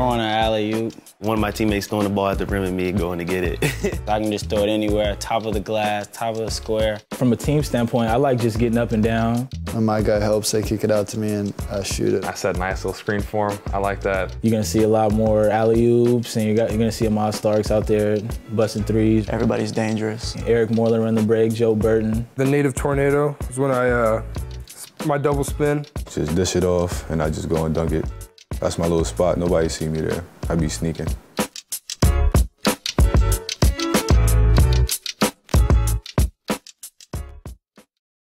alley-oop. One of my teammates throwing the ball at the rim and me going to get it. I can just throw it anywhere, top of the glass, top of the square. From a team standpoint, I like just getting up and down. When my guy helps, they kick it out to me and I shoot it. I set a nice little screen for him. I like that. You're gonna see a lot more alley-oops and you're, you're gonna see Ahmad Starks out there busting threes. Everybody's dangerous. Eric Moreland run the break, Joe Burton. The native tornado is when I, uh, my double spin. Just dish it off and I just go and dunk it. That's my little spot. Nobody see me there. I be sneaking.